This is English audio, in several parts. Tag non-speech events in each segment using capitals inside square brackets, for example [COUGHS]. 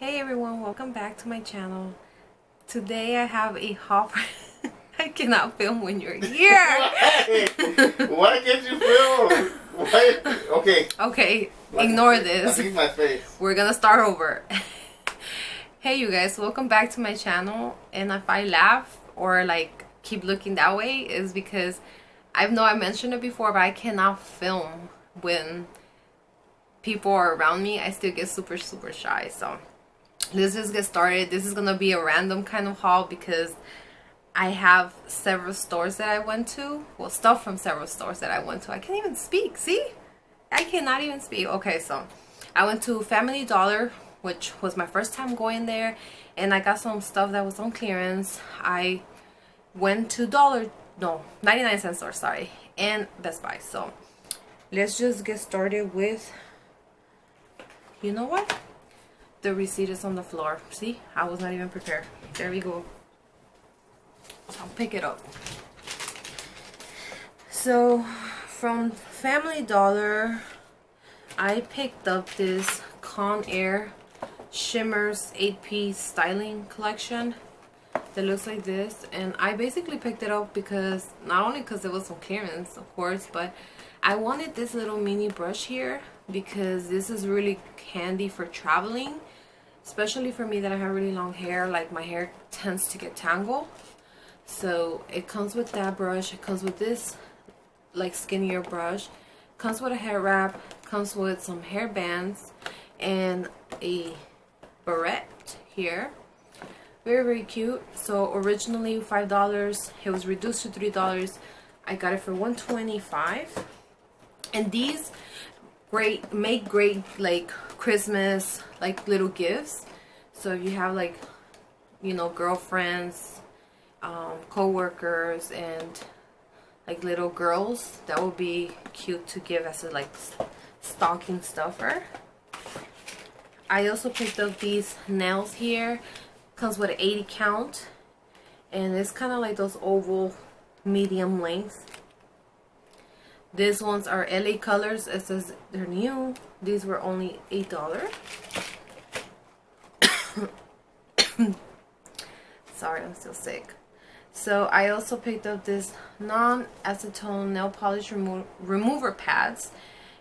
Hey everyone, welcome back to my channel. Today I have a haul. [LAUGHS] I cannot film when you're here. Why? [LAUGHS] Why can't you film? Why? Okay. Okay, ignore this. I my face. We're gonna start over. [LAUGHS] hey you guys, welcome back to my channel. And if I laugh or like keep looking that way is because I know I mentioned it before, but I cannot film when people are around me. I still get super super shy. So let's just get started. This is gonna be a random kind of haul because I have several stores that I went to. Well, stuff from several stores that I went to. I can't even speak. See? I cannot even speak. Okay, so I went to Family Dollar, which was my first time going there, and I got some stuff that was on clearance. I went to Dollar, no, 99 cent store, sorry, and Best Buy. So let's just get started with, you know what? The receipt is on the floor. See, I was not even prepared. There we go. I'll pick it up. So from Family Dollar, I picked up this Conair Shimmers 8-piece styling collection that looks like this and I basically picked it up because not only because it was on clearance of course but I wanted this little mini brush here because this is really handy for traveling especially for me that I have really long hair like my hair tends to get tangled. So it comes with that brush it comes with this like skinnier brush comes with a hair wrap comes with some hair bands and a barrette here. Very very cute. So originally five dollars it was reduced to three dollars. I got it for 125 and these great make great like Christmas like little gifts. So if you have like you know girlfriends um, co-workers and like little girls that would be cute to give as a like stocking stuffer. I also picked up these nails here. Comes with an 80 count. And it's kind of like those oval medium length these ones are LA colors. It says they're new. These were only eight dollar. [COUGHS] Sorry I'm still sick. So I also picked up this non-acetone nail polish remo remover pads.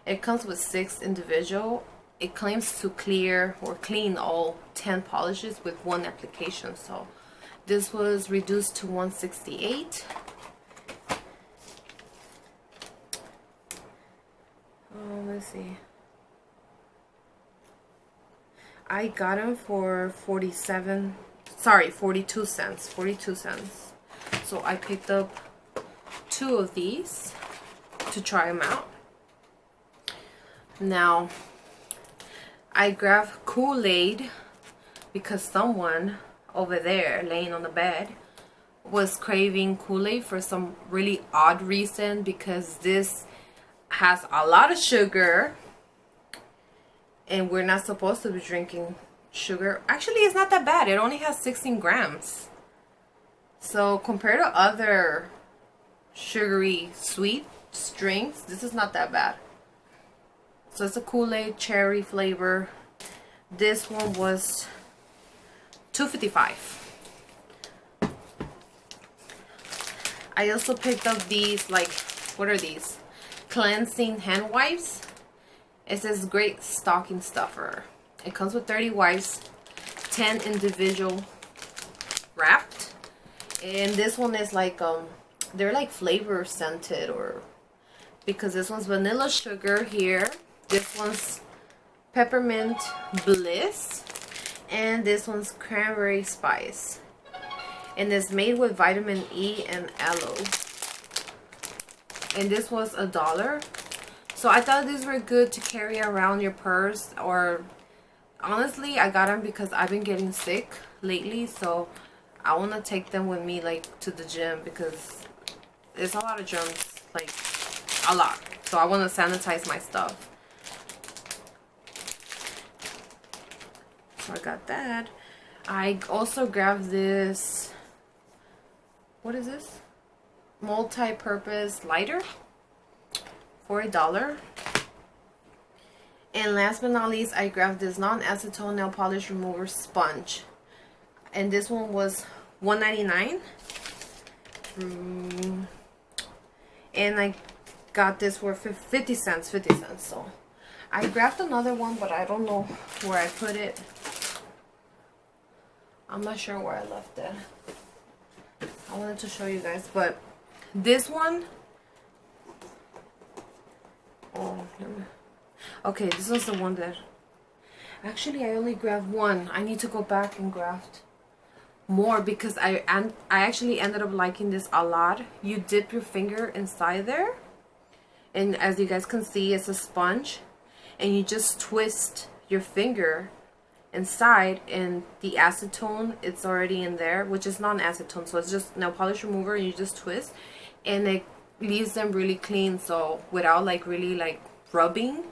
It comes with six individual. It claims to clear or clean all 10 polishes with one application. So this was reduced to 168 oh let's see. I got them for 47 sorry 42 cents 42 cents. So I picked up two of these to try them out. Now I grabbed Kool-Aid because someone over there laying on the bed was craving Kool-Aid for some really odd reason because this has a lot of sugar and we're not supposed to be drinking sugar. Actually, it's not that bad. It only has 16 grams. So compared to other sugary sweet drinks, this is not that bad. So it's a Kool-Aid cherry flavor. This one was 255. I also picked up these like what are these? Cleansing hand wipes. It says great stocking stuffer. It comes with 30 wipes, 10 individual wrapped. And this one is like um they're like flavor scented or because this one's vanilla sugar here this one's Peppermint Bliss. And this one's Cranberry Spice. And it's made with vitamin E and aloe. And this was a dollar. So I thought these were good to carry around your purse or honestly I got them because I've been getting sick lately so I want to take them with me like to the gym because there's a lot of germs like a lot. So I want to sanitize my stuff. So I got that. I also grabbed this what is this multi-purpose lighter for a dollar And last but not least, I grabbed this non-acetone nail polish remover sponge. And this one was $1.99. Mm. And I got this for 50 cents, 50 cents. So I grabbed another one, but I don't know where I put it. I'm not sure where I left it. I wanted to show you guys, but this one. Oh, okay, this was the one that. Actually, I only grabbed one. I need to go back and graft more because I and I actually ended up liking this a lot. You dip your finger inside there, and as you guys can see, it's a sponge, and you just twist your finger inside and the acetone it's already in there which is non-acetone so it's just nail polish remover and you just twist. And it leaves them really clean so without like really like rubbing.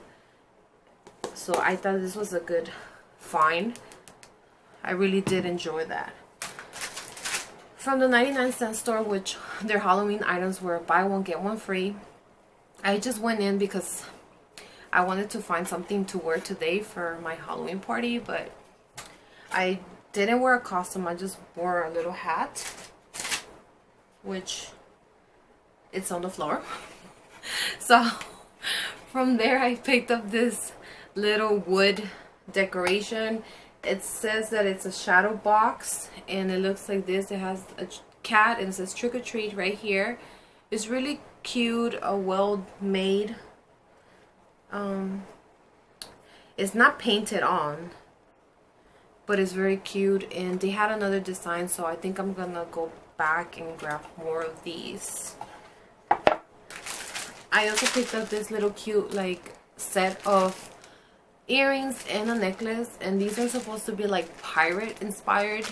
So I thought this was a good find. I really did enjoy that. From the 99 cent store which their Halloween items were buy one get one free I just went in because I wanted to find something to wear today for my Halloween party, but I didn't wear a costume. I just wore a little hat, which it's on the floor. [LAUGHS] so from there, I picked up this little wood decoration. It says that it's a shadow box, and it looks like this. It has a cat, and it says trick or treat right here. It's really cute, a well made um it's not painted on but it's very cute and they had another design so I think I'm gonna go back and grab more of these. I also picked up this little cute like set of earrings and a necklace and these are supposed to be like pirate inspired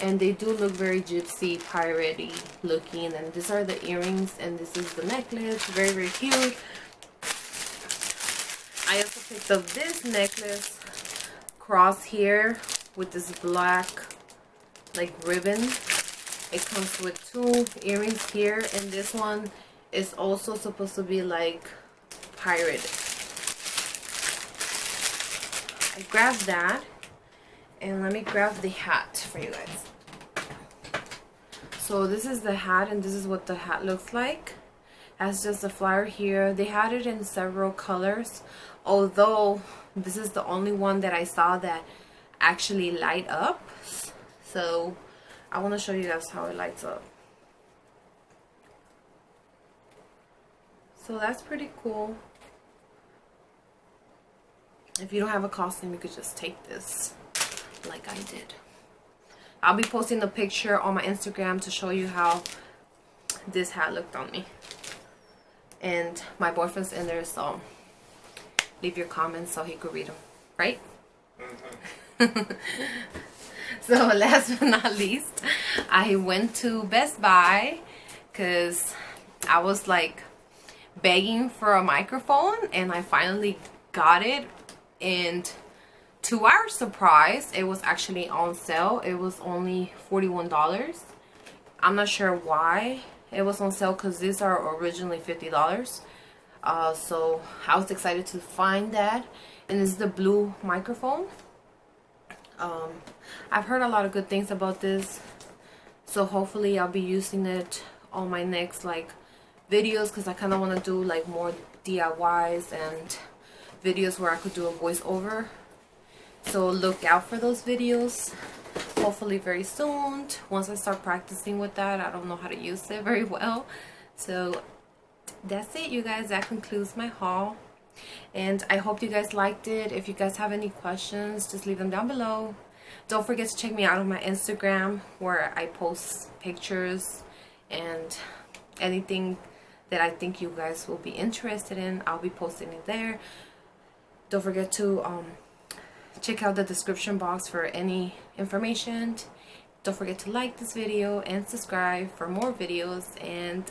and they do look very gypsy piratey looking and these are the earrings and this is the necklace very very cute Up this necklace cross here with this black like ribbon. It comes with two earrings here and this one is also supposed to be like pirate. I grabbed that and let me grab the hat for you guys. So this is the hat and this is what the hat looks like. Has just a flower here. They had it in several colors although this is the only one that I saw that actually light up. So I want to show you guys how it lights up. So that's pretty cool. If you don't have a costume you could just take this like I did. I'll be posting the picture on my Instagram to show you how this hat looked on me and my boyfriend's in there so leave your comments so he could read them, right? Mm-hmm. [LAUGHS] so last but not least, I went to Best Buy because I was like begging for a microphone and I finally got it and to our surprise it was actually on sale it was only $41 I'm not sure why it was on sale because these are originally $50 uh, so I was excited to find that. And this is the blue microphone. Um, I've heard a lot of good things about this. So hopefully I'll be using it on my next like videos because I kind of want to do like more DIYs and videos where I could do a voiceover. So look out for those videos. Hopefully very soon. Once I start practicing with that I don't know how to use it [LAUGHS] very well. So that's it you guys. That concludes my haul. And I hope you guys liked it. If you guys have any questions just leave them down below. Don't forget to check me out on my Instagram where I post pictures and anything that I think you guys will be interested in I'll be posting it there. Don't forget to um, check out the description box for any information. Don't forget to like this video and subscribe for more videos and